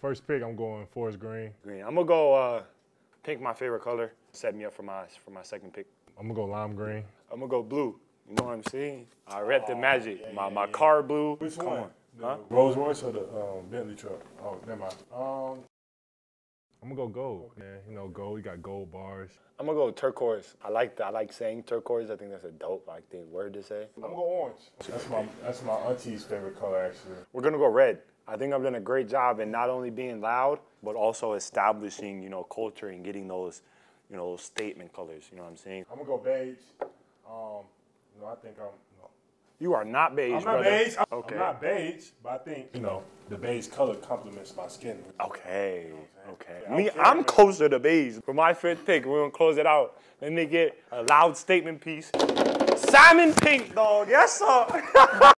First pick, I'm going Forest Green. Green. I'm gonna go uh, pink. My favorite color. Set me up for my for my second pick. I'm gonna go lime green. I'm gonna go blue. You know what I'm saying? I rep the magic. my my car blue. Which Come one? on. The Huh? Rolls Royce or the um, Bentley truck? Oh, never mind. Um, I'm gonna go gold. Man, you know, gold. You got gold bars. I'm gonna go turquoise. I like that. I like saying turquoise. I think that's a dope like thing word to say. I'm gonna go orange. That's my that's my auntie's favorite color actually. We're gonna go red. I think I've done a great job in not only being loud, but also establishing, you know, culture and getting those, you know, those statement colors. You know what I'm saying? I'm gonna go beige. Um, no, I think I'm. No. You are not beige, I'm not brother. beige. I'm, Okay. I'm not beige, but I think you know the beige color complements my skin. Okay. Okay. Yeah, Me, okay, I'm closer to beige. For my fifth pick, we're gonna close it out. Let me get a loud statement piece. Simon Pink, dog. Yes, sir.